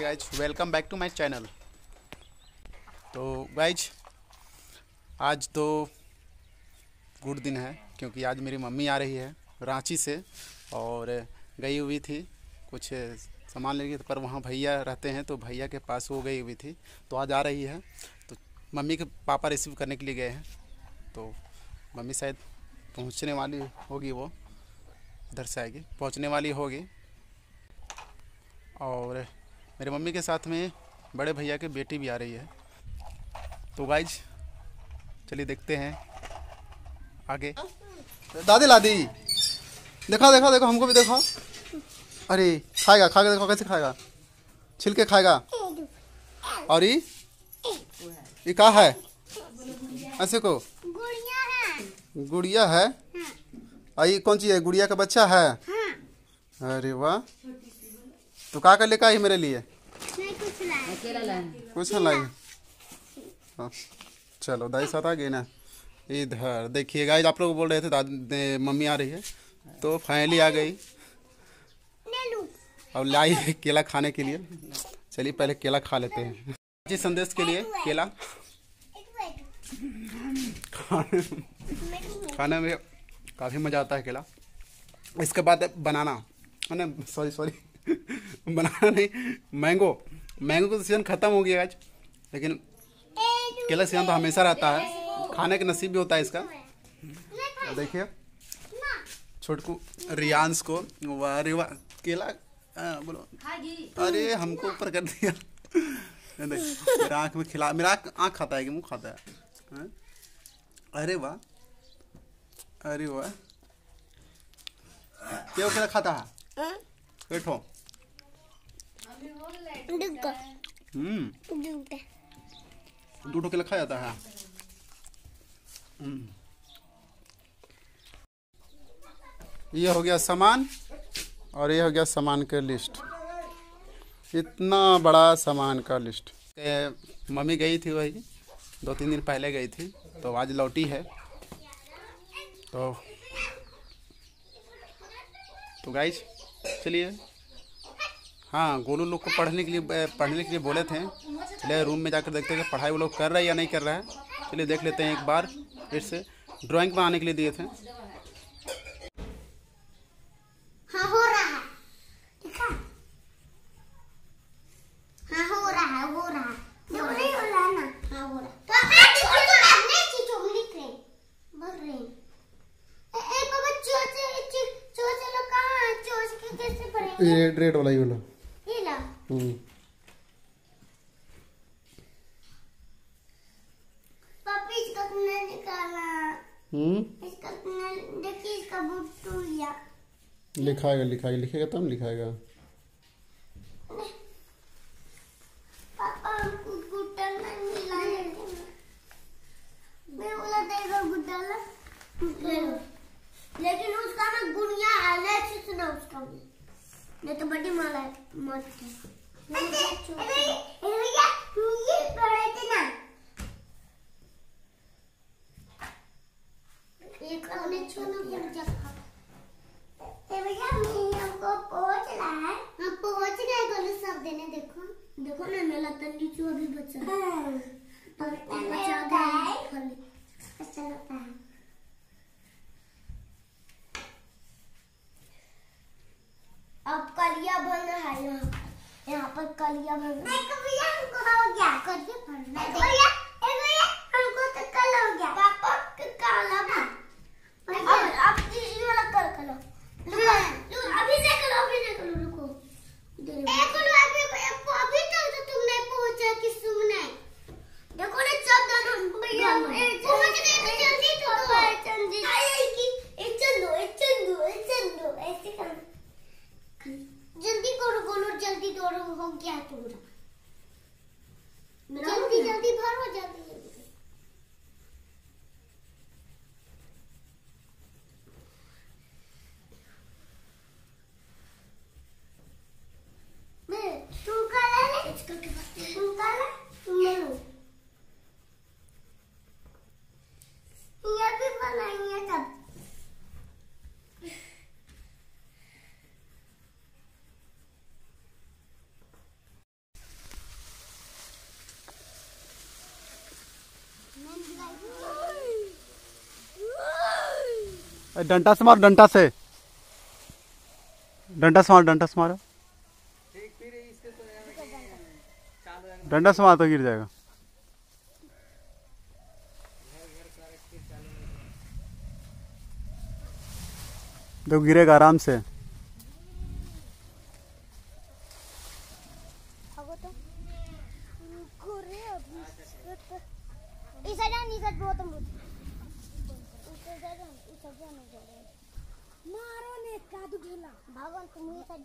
Hi guys welcome back to my channel तो guys आज तो गुड दिन है, क्योंकि आज मेरी मम्मी आ रही है रांची से और गई हुई थी कुछ सामान लेके, पर वहाँ भैया रहते हैं तो भैया के पास वो गई हुई थी। तो आज आ रही है तो मम्मी के पापा रिसीव करने के लिए गए हैं। तो मम्मी शायद पहुँचने वाली होगी वो, इधर से आएगी, पहुँचने वाली होगी। और मेरे मम्मी के साथ में बड़े भैया की बेटी भी आ रही है। तो गाइज़ चलिए देखते हैं आगे। दादी लादी देखो देखो देखो हमको भी देखो। अरे खाएगा खा के देखो कैसे खाएगा? छिलके खाएगा? और ये? ये का है? ऐसे को? गुड़िया है। गुड़िया है। ये कौन चीज़ है? गुड़िया का बच्चा है? हाँ। अरे वाह। तो का कर लेकर आई मेरे लिए? नहीं कुछ ना लाई। हाँ, चलो दाई साथ आ गई ना। इधर देखिए गाइस आप लोग बोल रहे थे दादी मम्मी आ रही है। तो फाइनली आ गई। अब लाई है केला खाने के लिए। चलिए पहले केला खा लेते हैं। जी संदेश के लिए केला। खाने खाने में काफ़ी मज़ा आता है केला। इसके बाद है बनाना। मैंने सॉरी सॉरी बनाना नहीं। मैंगो। मैंगो का सीज़न ख़त्म हो गया आज। लेकिन केला सीज़न तो हमेशा रहता है। खाने का नसीब भी होता है इसका। देखिए। छोटकू रियांश को वाह रे वाह। केला हाँ, बोलो। अरे हमको ऊपर कर दिया। मेरा आँख में खिला मेरा आँख खाता है कि मुँह खाता है? हाँ? अरे वाह। अरे वाह। क्या केला खाता है? बैठो। हम्म। ठो जाता है। हम्म। ये हो गया सामान और ये हो गया सामान का लिस्ट। इतना बड़ा सामान का लिस्ट। मम्मी गई थी वही दो तीन दिन पहले गई थी तो आज लौटी है। तो तो गाइज़ चलिए। हाँ गोलू लोग को पढ़ने के लिए पढ़ने के लिए बोले थे। चलिए रूम में जाकर देखते हैं कि पढ़ाई वो लोग कर रहे हैं या नहीं कर रहा है। चलिए देख लेते हैं एक बार फिर से। ड्राइंग बनाने के लिए दिए थे। हाँ हो रहा है। हाँ हो रहा है हो रहा है। देखो नहीं हो रहा है ना? हाँ हो रहा है। तो तो हैं। हैं। है? रेड रेड वाला ही वाला। पापी इसका कितना निकाला। इसका कितना देखिए इसका बुक टूट गया लिखाएगा लिखाएगा लिखेगा तब लिखाएगा। पापा हमको गुड्डा नहीं मिला है मैं बोला देगा गुड्डा ला ले लो। लेकिन उसका ना गुड़िया ले सुना उसका भी। नहीं तो बड़ी माला है मत भैया ये पढ़े थे ना एक अपने छोना पड़ जा ए भैया मैं हमको पहुँच रहा है। देखो ना मेला तंडी चू अभी बचा है तो बचा गया खाली अच्छा लगता है अब कलिया बन रहा है यहाँ यहाँ पर कलिया भर भैया हमको हो गया। कलिया बन रहा है भैया ए भैया हमको तो कल हो गया पापा काला बन अब अब ये वाला कर करो रुको रुको अभी से करो अभी से करो रुको एक करो अभी अभी तक तो तुम नहीं पहुँचे कि सुमने देखो ना सब दोनों भैया पहुँच गए तो जल्दी तो जल्दी आए कि एक चल दो एक चल दो एक चल दो ऐसे करो जल्दी करो बोलो जल्दी दौड़ो हो गया तुम्हारा जल्दी जल्दी भरो जल्दी जल्दी मैं तुम काला ले तुम काला तुम ले लो ये भी बनाएँगे तब डंटा से मारो, डंटा से। डंटा से मारो, डंटा से मारो। डंडा से मारो तो गिर जाएगा। तो गिरेगा आराम से। इस इस बहुत अमृत मारो ने कादू ढेला भगवान तुम ये साइड